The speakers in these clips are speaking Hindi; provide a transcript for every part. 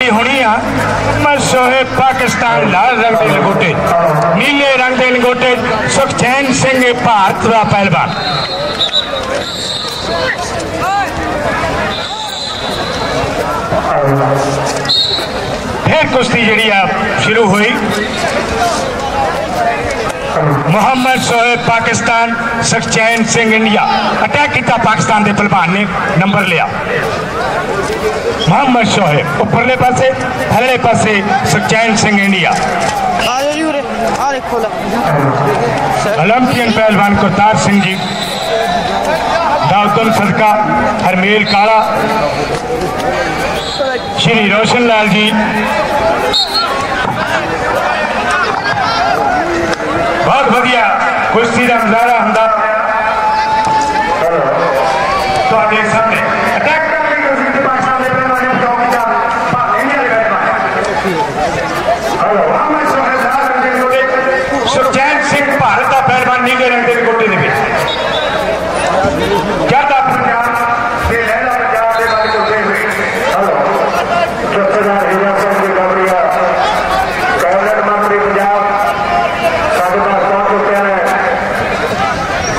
ਹੋਣੀ ਆ ਮੈਂ ਸੋਹੇ ਪਾਕਿਸਤਾਨ ਲਾਲ ਰੰਗ ਦੇ ਲੰਗੋਟੇ ਨੀਲੇ ਰੰਗ ਦੇ ਲੰਗੋਟੇ ਸੁਖਚੈਨ ਸਿੰਘ ਇਹ ਭਾਰਤ ਦਾ ਪਹਿਲਵਾਨ ਫਿਰ ਕੁਸ਼ਤੀ ਜਿਹੜੀ ਆ ਸ਼ੁਰੂ ਹੋਈ मोहम्मद सोहेब पाकिस्तान सखचैन सिंह इंडिया अटैक किया पाकिस्तान के भलवान ने नंबर लिया मोहम्मद सोहेब उपरले पासे थले पासे सखचैन सिंह इंडिया ओलंपियन पहलवान करतार सिंह जी दाउतन सदका हरमेल काला Shri Roshan Lal ji Pois tiramos a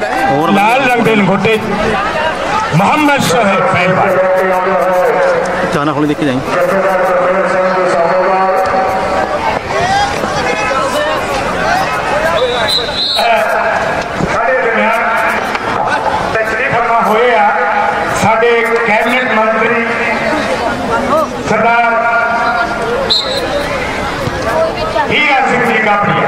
लाल रंगदिल भुट्टे मोहम्मद सोहेब पहलवान जाना खोले देखे जाएँगे। मंत्री सरदार हीरा सिंह जी का प्रिय।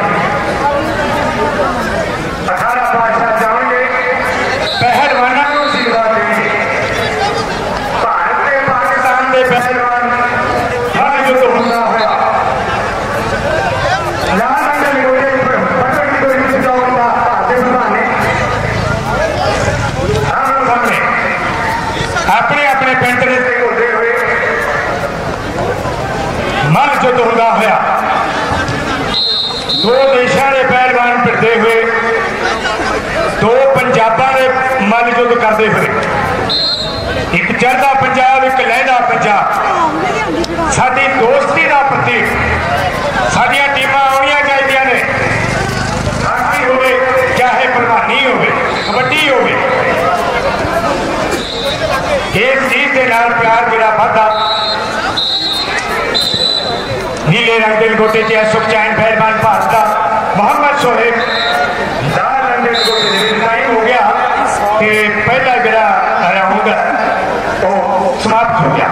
ਮਨ ਜੁੱਧ ਹੁੰਦਾ ਹੋਇਆ ਦੋ ਦੇਸ਼ਾਂ ਦੇ ਪਹਿਲਵਾਨ ਭਿੜਦੇ ਹੋਏ ਦੋ ਪੰਜਾਬਾਂ ਦੇ ਮਨ ਜੁੱਧ ਕਰਦੇ ਹੋਏ ਇੱਕ ਚੜ੍ਹਦਾ ਪੰਜਾਬ ਇੱਕ ਲਹਿਦਾ ਪੰਜਾਬ ਸਾਡੀ ਦੋਸਤੀ ਦਾ ਪ੍ਰਤੀਕ ਸਾਡੀਆਂ ਟੀਮਾਂ ਆਉਣੀਆਂ ਚਾਹੀਦੀਆਂ ਨੇ ਹਾਕੀ ਹੋਵੇ ਚਾਹੇ ਪ੍ਰਧਾਨੀ ਹੋਵੇ ਕਬੱਡੀ ਹੋਵੇ ਇਸ ਚੀਜ਼ ਦੇ ਨਾਲ ਪਿਆਰ ਜਿਹੜਾ ਵੱਧਦਾ একদিন ঘটে যে অশোক चैन भैरवान पास्ता। मोहम्मद सोहेब दाल अंडे को टाइम हो गया कि पहला गिरा रहूँगा तो समाप्त हो गया।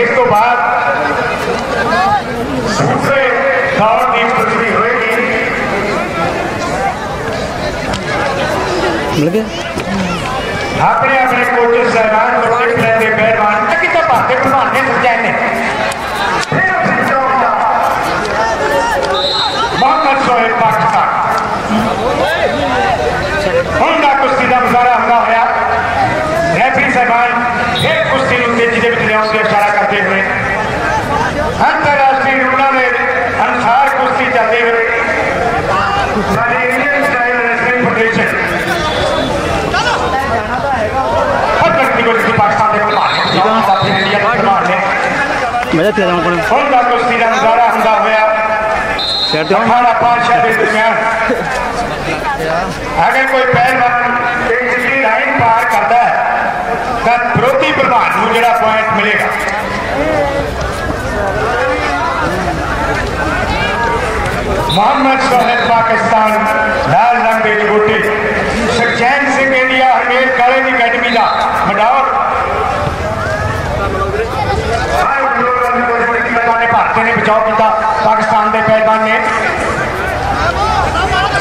एक तो बाद दूसरे दौर की होगी अपने अपने कोटे सहबान को ਦਾ ਕੁਸ਼ਤੀ ਦਾ ਮੁਜ਼ਾਹਰਾ ਹੁੰਦਾ ਹੋਇਆ ਰੈਫਰੀ ਸਹਿਬਾਨ ਫਿਰ ਕੁਸ਼ਤੀ ਨੂੰ ਤੇਜ਼ੀ ਦੇ ਵਿੱਚ ਲਿਆਉਣ ਦੀ ਇਸ਼ਾਰਾ ਕਰਦੇ ਹੋਏ ਅੰਤਰਰਾਸ਼ਟਰੀ ਰੂਲਾਂ ਦੇ ਅਨੁਸਾਰ ਕੁਸ਼ਤੀ ਚੱਲਦੀ ਹੋਵੇ ਸਾਡੀ ਇੰਡੀਅਨ ਸਟਾਈਲ ਰੈਸਲਿੰਗ ਫੈਡਰੇਸ਼ਨ ਹਰ ਵਿਅਕਤੀ ਕੋਲ ਕਿਸੇ ਪਾਕਿਸਤਾਨ ਦੇ ਪ੍ਰਧਾਨ कहते हो हमारा पाँच छह दिन दरमियान अगर कोई पहलवान लाइन पार करता है तो विरोधी प्रधान को पॉइंट मिलेगा। मोहम्मद सोहेब पाकिस्तान लाल रंग की बूटी Sukhchain Singh India Harmel college academy का मडौर भारत ने बचाव किया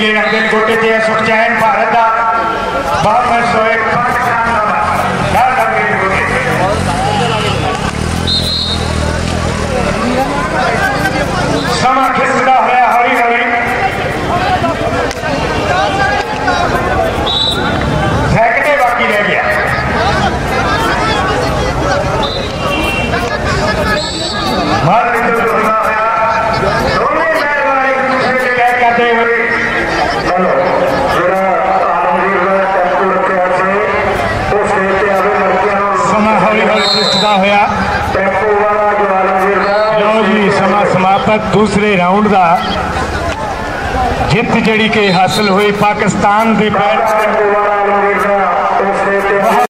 लिए अध्ययन करते हैं सुखचैन भारत का बहुत महसूस है समा ਸਮਾਪਤ ਦੂਸਰੇ ਰਾਉਂਡ ਦਾ ਜਿੱਤ ਜਿਹੜੀ ਕਿ ਹਾਸਲ ਹੋਈ ਪਾਕਿਸਤਾਨ ਦੇ ਬੈਟ ਟੈਂਪੂ ਵਾਲਾ ਆਲਮਗੀਰ ਦਾ ਉਹ